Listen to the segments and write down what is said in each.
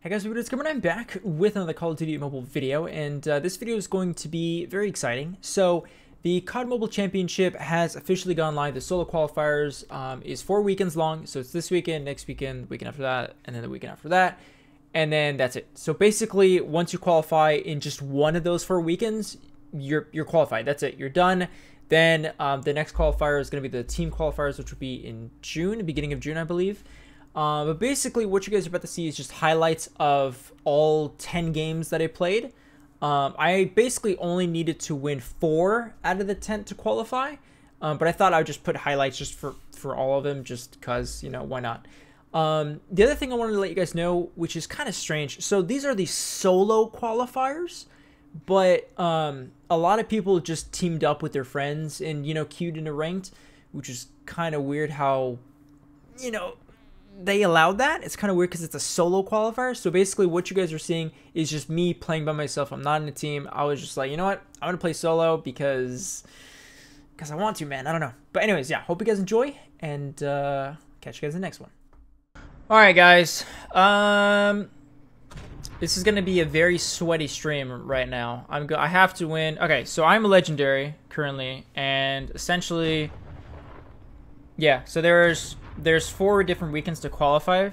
Hey guys, it's Gamer and I'm back with another Call of Duty Mobile video, and uh, this video is going to be very exciting. So, the COD Mobile Championship has officially gone live. The solo qualifiers um, is four weekends long, so it's this weekend, next weekend, the weekend after that, and then the weekend after that, and then that's it. So basically, once you qualify in just one of those four weekends, you're you're qualified. That's it. You're done. Then um, the next qualifier is going to be the team qualifiers, which will be in June, beginning of June, I believe. Uh, but basically, what you guys are about to see is just highlights of all 10 games that I played. Um, I basically only needed to win four out of the 10 to qualify. Um, but I thought I would just put highlights just for, for all of them, just because, you know, why not? Um, the other thing I wanted to let you guys know, which is kind of strange. So these are the solo qualifiers but um, a lot of people just teamed up with their friends and you know queued into ranked, which is kind of weird. How you know they allowed that? It's kind of weird because it's a solo qualifier. So basically, what you guys are seeing is just me playing by myself. I'm not in a team. I was just like, you know what? I'm gonna play solo because because I want to, man. I don't know. But anyways, yeah. Hope you guys enjoy and uh, catch you guys in the next one. All right, guys. Um this is to be a very sweaty stream right now. I'm go I have to win. Okay, so I'm a legendary currently, and essentially, yeah. So there's there's four different weekends to qualify.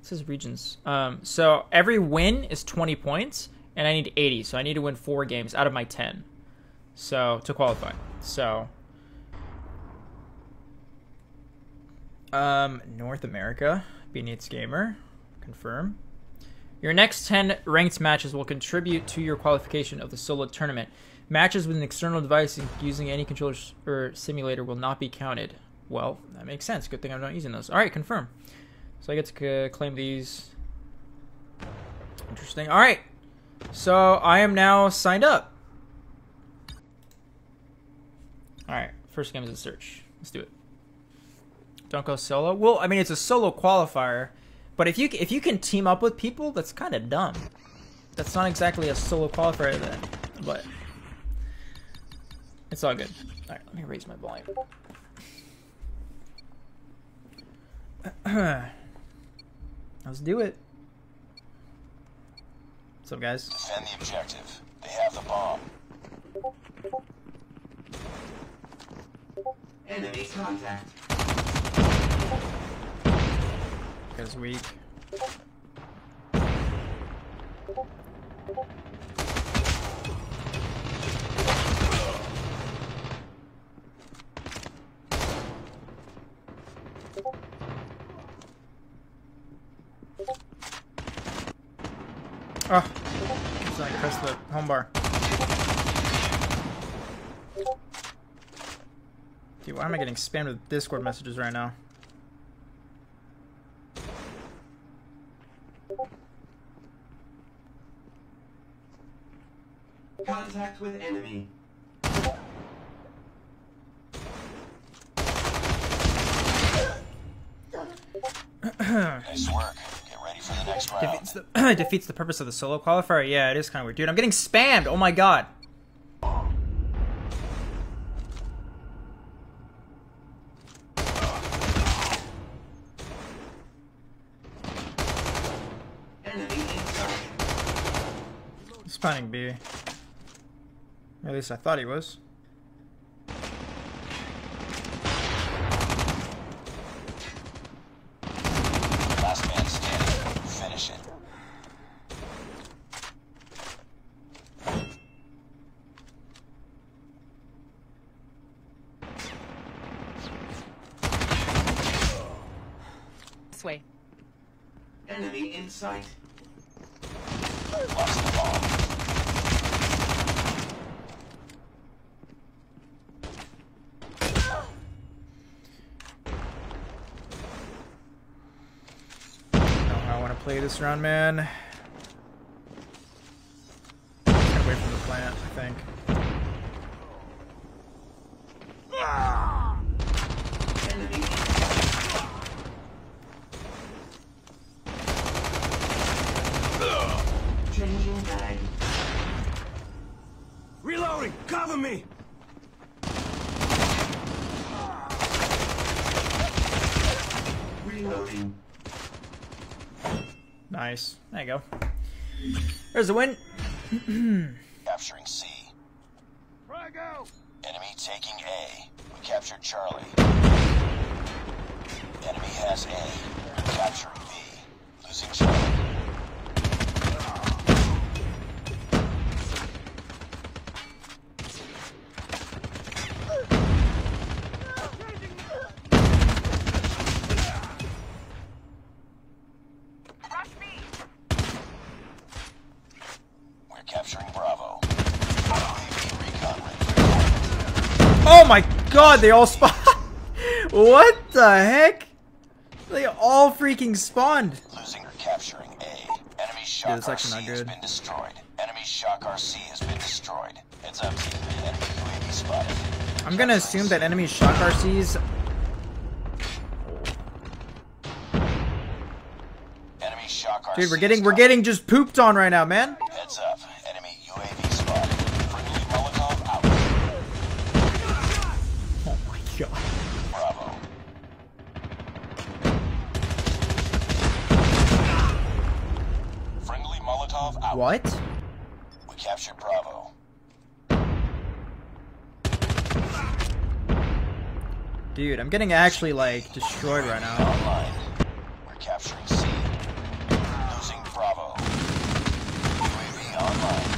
This is regions. Um, so every win is 20 points, and I need 80. So I need to win four games out of my 10. So to qualify. So. Um, North America, Bnatesgamer, confirm. Your next 10 ranked matches will contribute to your qualification of the solo tournament. Matches with an external device using any controller or simulator will not be counted. Well, that makes sense. Good thing I'm not using those. All right, confirm. So I get to claim these. Interesting. All right. So I am now signed up. All right. First game is a search. Let's do it. Don't go solo. Well, I mean, it's a solo qualifier. But if you if you can team up with people, that's kind of dumb. That's not exactly a solo qualifier then, but it's all good. All right, let me raise my volume. Let's do it. What's up, guys? Defend the objective. They have the bomb. Enemy contact. Guy's weak. Ah. Oh, so I pressed the home bar. Dude, why am I getting spammed with Discord messages right now? Contact with enemy. defeats the defeats the purpose of the solo qualifier. Yeah, it is kind of weird, dude. I'm getting spammed. Oh my god. He's B. At least I thought he was. Last man standing. Finish it. This way. Enemy in sight. Lost the bomb. I don't know how I want to play this round, man. Get away from the plant, I think. Enemy in sight. Changing bag. Reloading! Cover me! Reloading. Nice. There you go. There's a win. Capturing C. Enemy taking A. We captured Charlie. Enemy has A. Capturing B. Losing Charlie. We're capturing Bravo. UAV recon ready. Oh my god, they all spawned. what the heck? They all freaking spawned. Losing or capturing A. Enemy shock actually RC not has good. been destroyed. Enemy shock RC has been destroyed. It's up team. Enemy UAV spotted. I'm gonna assume that enemy shock RCs. Enemy shock RC. Dude, we're getting we're getting just pooped on right now, man. Heads up. Enemy UAV spotted. Friendly Molotov out. Oh my god. Bravo. Friendly Molotov out. What? We captured Bravo. Dude, I'm getting actually like destroyed right now. Online. We're capturing C. Losing Bravo. UAV online.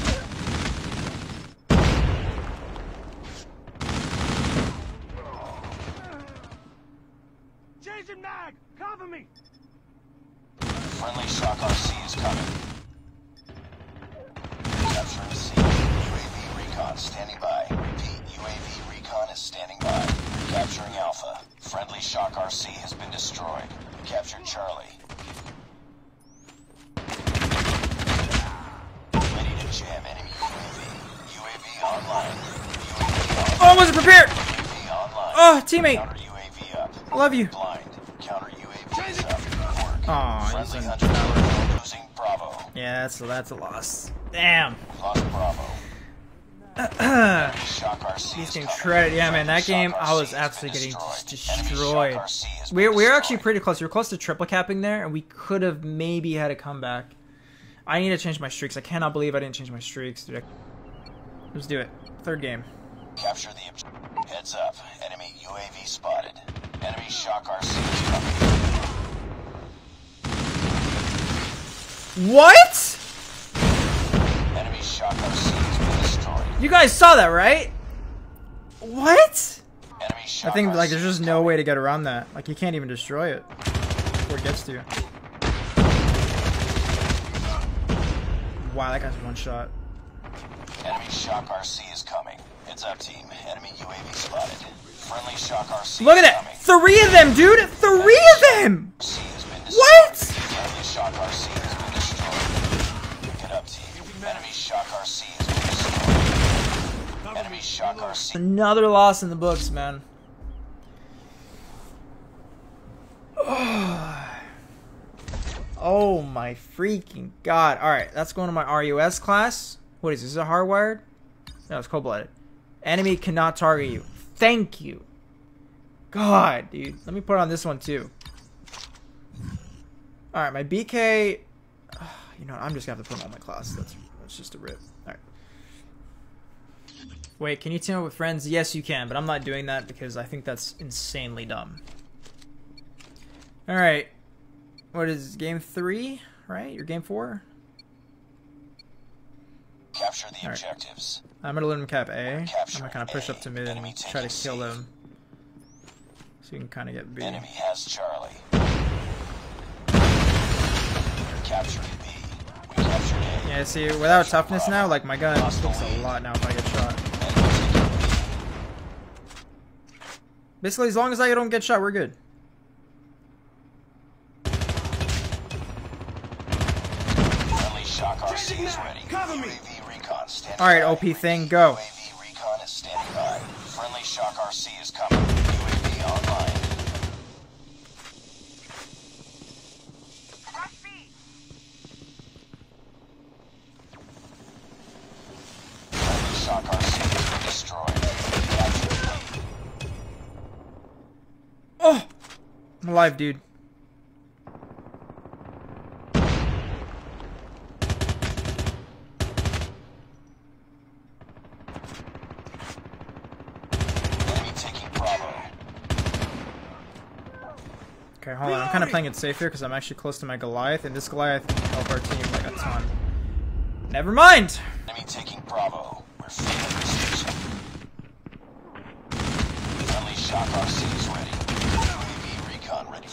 Jason Mag, cover me! Friendly shock RC is coming. Recon standing by. Repeat, UAV recon is standing by. Capturing Alpha. Friendly shock RC has been destroyed. Captured Charlie. Ready to jam enemy UAV. UAV online. UAV Oh, I wasn't prepared. UAV online. Oh, teammate. Counter UAV up. I love you. Blind. Counter UAV is up. Work. Aw, Friendly hunter losing Bravo. Yeah, so that's a loss. Damn. Lost Bravo. He's getting shredded. Yeah, man, that game I was absolutely getting destroyed. Enemy destroyed. Shock RC has We're we're actually pretty close. We are close to triple capping there, and we could have maybe had a comeback. I need to change my streaks. I cannot believe I didn't change my streaks. Dude. Let's do it. Third game. Capture the objective. Heads up. Enemy UAV spotted. Enemy Shock RC. What? Enemy Shock RC has been destroyed. You guys saw that, right? What? I think like there's just no way to get around that. Like you can't even destroy it before it gets to you. Wow, that guy's one shot. Enemy Shock RC is coming. It's up team. Enemy UAV spotted. Friendly Shock RC Look at that! coming. Three of them, dude! Three of them! RC has been destroyed. What? Friendly Shock RC has been destroyed. Pick it up, team. Enemy Shock RC has been destroyed. Enemy Shock RC. Another loss in the books, man. Oh my freaking god. Alright, that's going to my RUS class. What is this? Is it hardwired? No, it's cold blooded. Enemy cannot target you. Thank you. God, dude. Let me put on this one too. Alright, my BK. You know, I'm just gonna have to put on my class. That's, that's just a rip. Alright. Wait, can you team up with friends? Yes, you can, but I'm not doing that because I think that's insanely dumb. Alright. What is game three? Right? Your game four? Capture the Alright. objectives. I'm gonna let him cap A. I'm gonna kind of push A. up to mid and try to kill them. So you can kind of get B. Enemy has Charlie. You're capturing B. We captured A. Yeah, see, without toughness now, like my gun takes a lot now if I get shot. Enemy taking B. Basically, as long as I don't get shot, we're good. Friendly Shock RC is ready. Cover me. UAV recon standing Alright. OP thing, go. I'm alive, dude. Okay, hold on. I'm kind of playing it safe here because I'm actually close to my Goliath, and this Goliath can help our team like a ton. Never mind. Enemy taking Bravo. We're this. Friendly shock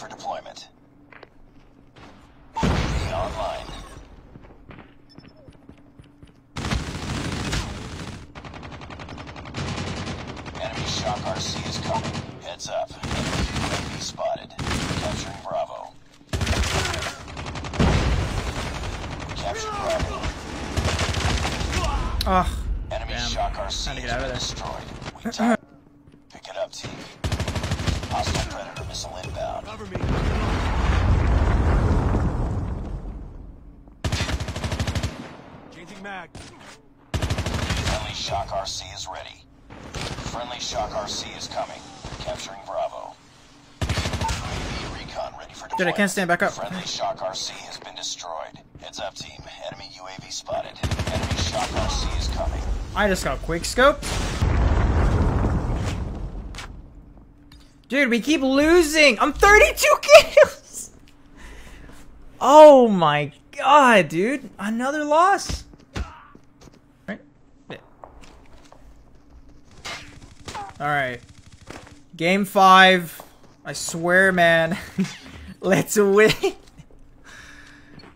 for deployment. UAV online. Enemy Shock RC is coming. Heads up. Enemy UAV spotted. Capturing Bravo. Captured Bravo. Ugh. Enemy Damn. shock RC Time to get has out of been destroyed. We tied. Pick it up, team. Hostile Predator missile inbound. Cover me. Changing mag. Friendly shock RC is ready. Friendly shock RC is coming. Capturing Bravo. UAV recon ready for deployment. Dude, I can't stand back up. Friendly shock RC has been destroyed. Heads up, team. Enemy UAV spotted. Enemy shock RC is coming. I just got quick scope. Dude, we keep losing. I'm 32 kills. Oh my god, dude. Another loss. Right? Yeah. All right. Game 5. I swear, man. Let's win.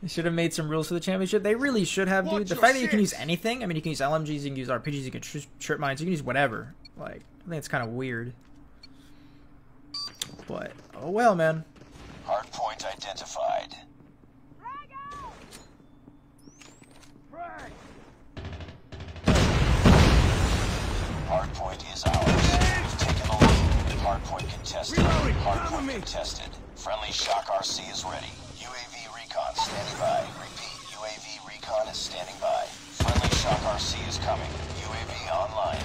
They should have made some rules for the championship. They really should have, dude. Watch The your fact that you can use anything, I mean, you can use LMGs, you can use RPGs, you can tri- trip mines, you can use whatever. Like, I think it's kind of weird. But, oh well, man. Hardpoint identified. Frag. Hardpoint is ours. We've taken the lead. Hardpoint contested. Reloading. Cover Hardpoint contested. Friendly Shock RC is ready. UAV recon standing by. Repeat, UAV recon is standing by. Friendly Shock RC is coming. UAV online.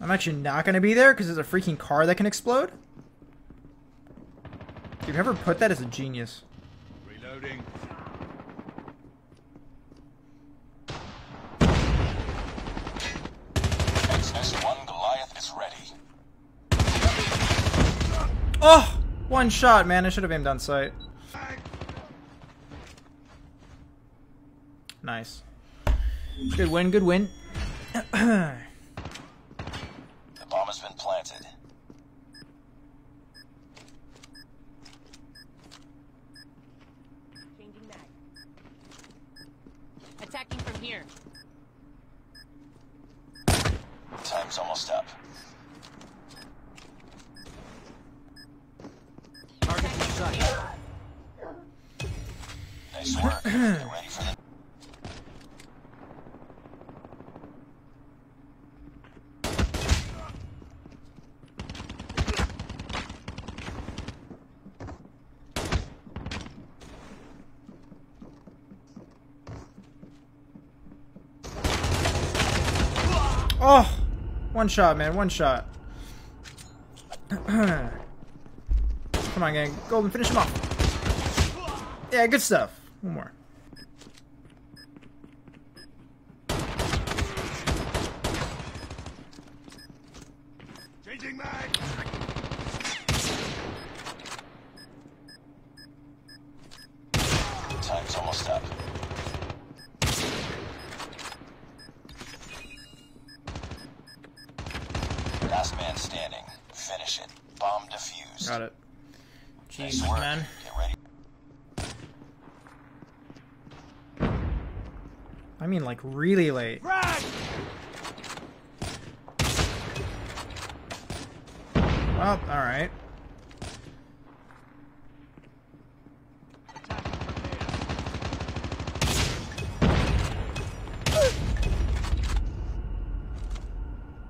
I'm actually not gonna be there because there's a freaking car that can explode. Dude, whoever put that is a genius. Reloading. XS-1 Goliath is ready. Oh! One shot, man. I should have aimed on sight. Nice. Good win, good win. The bomb has been planted. Changing mag. Attacking from here. Time's almost up. Target in sight. Nice work. Get ready for the... Oh! One shot, man. One shot. Come on, gang. Golden, finish him off. Yeah, good stuff. One more. Changing mag. Time's almost up. Last man standing. Finish it. Bomb defused. Got it. Nice Jeez, work. man. Get ready. I mean, like, really late. Frag. Well, alright.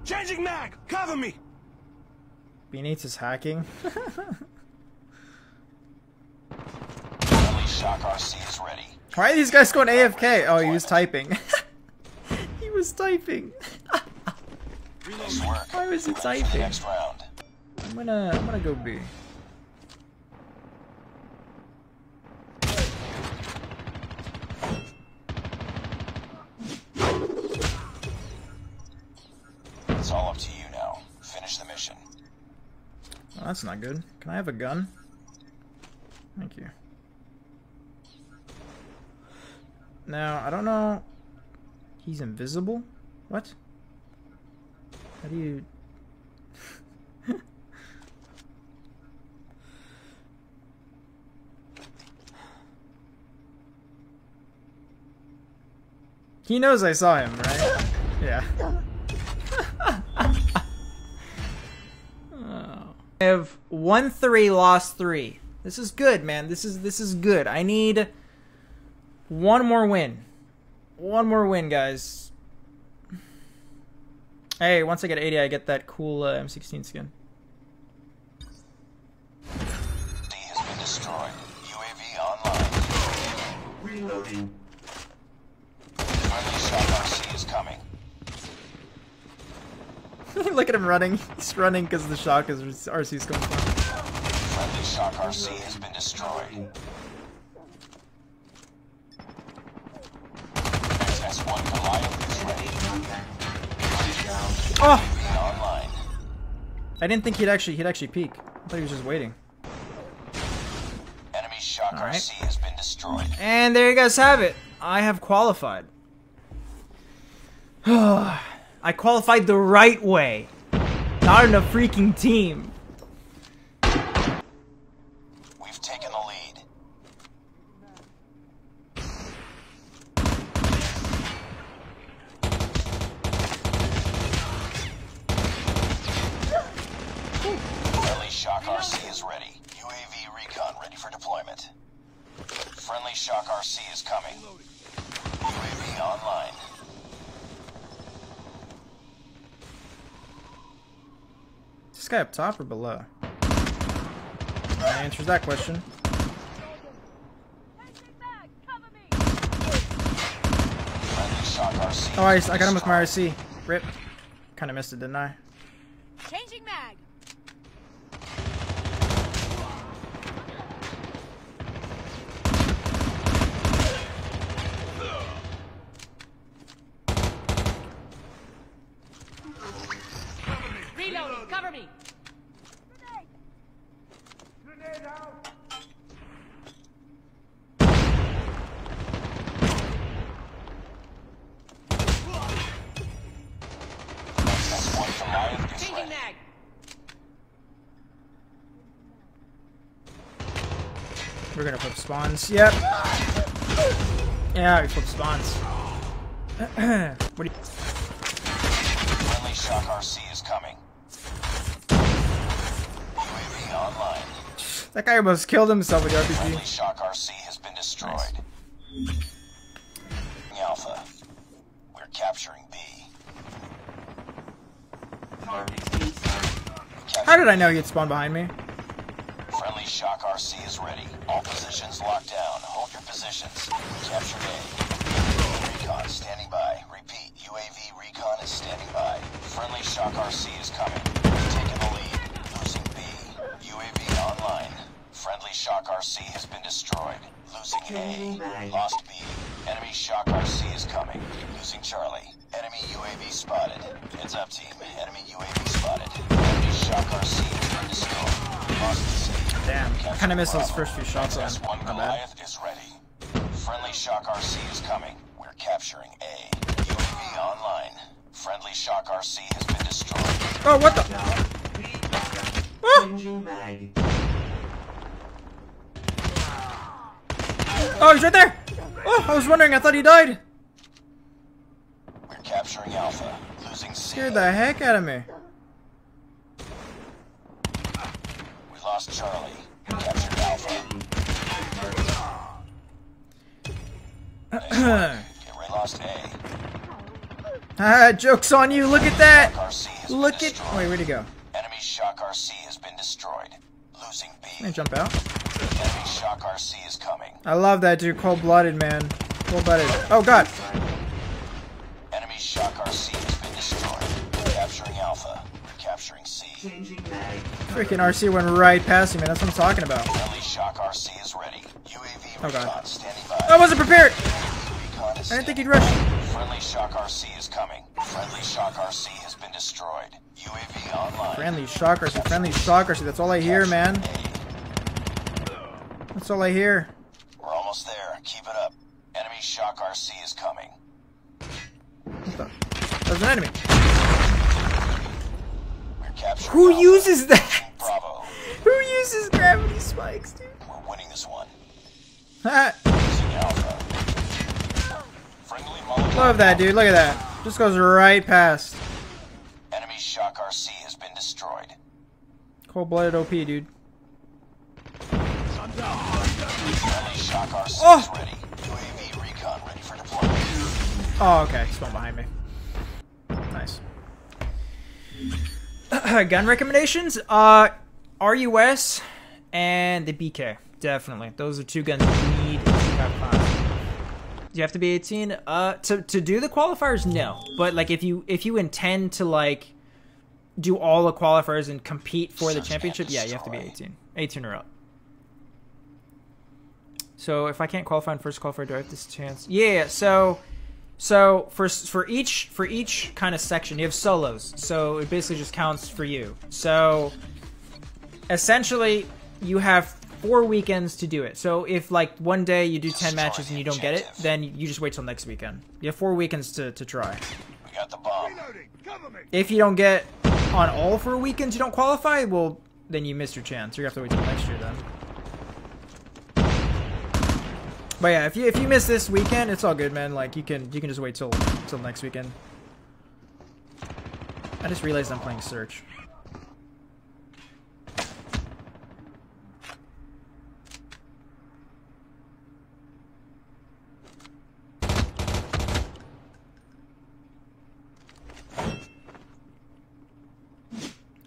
Changing mag. Cover me. B-Nates is hacking. Friendly Shock RC is ready. Why are these guys going AFK? Oh, he was typing. he was typing. Why was he typing? I'm gonna, I'm gonna go B. It's all up to you now. Finish the mission. Well, that's not good. Can I have a gun? Thank you. Now, I don't know. He's invisible? What? How do you... he knows I saw him, right? Yeah. I have one three, lost three. This is good, man. This is this is good. I need one more win. One more win, guys. Hey, once I get 80, I get that cool uh, M16 skin. C has been destroyed. UAV online. Reloading. Friendly Shock RC is coming. Look at him running. He's running because the shock is RC's coming from. Friendly Shock RC has been destroyed. S1 Goliath is ready. Oh! I didn't think he'd actually he'd actually peek. I thought he was just waiting. Enemy Shock right. RC has been destroyed. And there you guys have it. I have qualified. I qualified the right way. Not in a freaking team. We've taken the lead. Friendly Shock RC is ready. UAV recon ready for deployment. Friendly Shock RC is coming. UAV online. Is this guy up top or below? That answers that question. Oh, I, I got him with my. RC. Rip. Kind of missed it, didn't I? Changing mag. Reloading. Cover me. S1 Goliath is Changing ready. mag. We're gonna flip spawns. Yep. Yeah, we flip spawns. what do you... Friendly Shock RC is coming. UAV online. That guy almost killed himself with the Friendly RPG. Shock RC has been destroyed. Alpha. We're capturing B. How did I know you'd spawn behind me? Friendly Shock RC is ready. All positions locked down. Hold your positions. Capture A. Recon standing by. Repeat. UAV recon is standing by. Friendly Shock RC is coming. We've taken the lead. Losing B. UAV online. Friendly Shock RC has been destroyed. Losing A. Lost B. Enemy Shock RC is coming. Losing Charlie. Enemy UAV spotted. Heads up, team. Enemy UAV spotted. Enemy Shock RC has been destroyed. Lost C. Damn, I kind of missed those first few shots on. S1 My bad. Is ready. Friendly Shock RC is coming. We're capturing A. UAV online. Friendly Shock RC has been destroyed. Oh, what the? Ah! Oh, he's right there! Oh, I was wondering, I thought he died. We're capturing Alpha. Losing C. Scared the heck out of me. We lost Charlie. Captured Alpha. ah, we lost A. joke's on you, look at that! Look at-. Wait, where'd he go? Enemy Shock RC has been destroyed. Losing B. Can I jump out? Enemy Shock RC is coming. I love that dude, cold-blooded, man. Cold-blooded. Oh, God. Enemy Shock RC Freaking RC went right past me, man. That's what I'm talking about. Shock RC is ready. UAV Oh, God. by. I wasn't prepared! Recon recon is I didn't think he'd rush. Friendly Shock RC is coming. Friendly Shock RC has been destroyed. UAV online. Friendly shockers, friendly shockers. That's all I hear, man. That's all I hear. We're almost there. Keep it up. Enemy Shock RC is coming. What the? There's an enemy. Who uses that? Bravo. Who uses gravity spikes, dude? We're winning this one. Ha, Using Alpha. Friendly Molotov. Love that, dude. Look at that. Just goes right past. Enemy Shock RC has been destroyed. Cold-blooded OP, dude. Friendly Shock RC Oh! is ready. UAV recon ready for deployment. Oh, okay. Spawn behind me. Gun recommendations? Uh, RUS and the BK. Definitely. Those are two guns you need to have fun. Do you have to be 18? Uh, to, to do the qualifiers, no. But, like, if you if you intend to, like, do all the qualifiers and compete for the championship, yeah, you have to be destroy. 18. 18 or up. So if I can't qualify in first qualifier, do I have this chance? Yeah. So, so for for each for each kind of section, you have solos. So it basically just counts for you. So essentially, you have four weekends to do it. So if like one day you do ten matches and you don't get it, then you just wait till next weekend. You have four weekends to to try. We got the bomb. Reloading. Cover me. If you don't get on all four weekends, you don't qualify. Well, then you missed your chance. You have to wait till next year then. But yeah, if you if you miss this weekend, it's all good, man. Like you can you can just wait till till next weekend. I just realized I'm playing Search.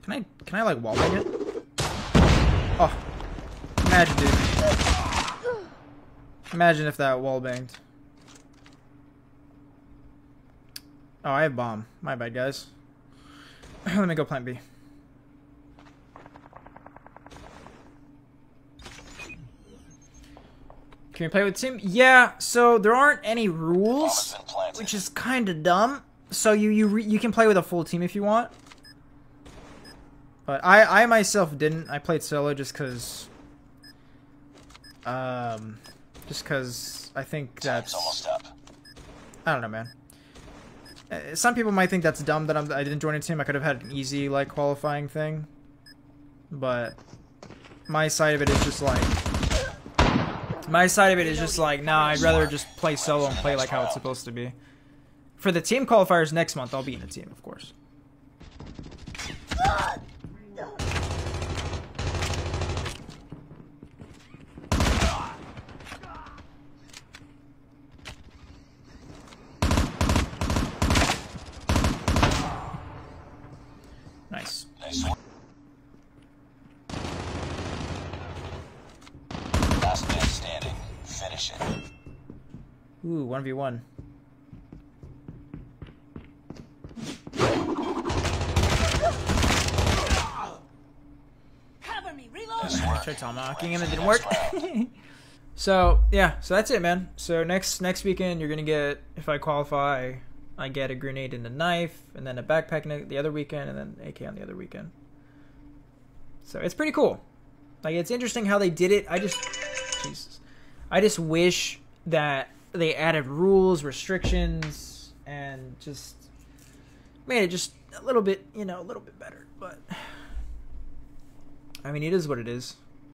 Can I can I like wallbang it? Oh, imagine, dude. Imagine if that wall banged. Oh, I have bomb. My bad, guys. Let me go plant B. Can we play with team? Yeah. So there aren't any rules, which is kind of dumb. So you you re- you can play with a full team if you want. But I I myself didn't. I played solo just because. Um, just because I think that's almost up. I don't know, man. Uh, Some people might think that's dumb that I'm, I didn't join a team. I could have had an easy like qualifying thing, but my side of it is just like my side of it is just like nah. I'd rather just play solo and play like how it's supposed to be. For the team qualifiers next month, I'll be in a team, of course. Nice. Nice work. Last man standing. Finish. Ooh, one v one. Cover me. Reload. Nice work. Tried tomahawking and it didn't work. so yeah, so that's it, man. So next next weekend you're gonna get if I qualify, I get a grenade and a knife, and then a backpack the other weekend, and then AK on the other weekend. So it's pretty cool. Like it's interesting how they did it. I just, Jesus, I just wish that they added rules, restrictions, and just made it just a little bit, you know, a little bit better. But I mean, it is what it is.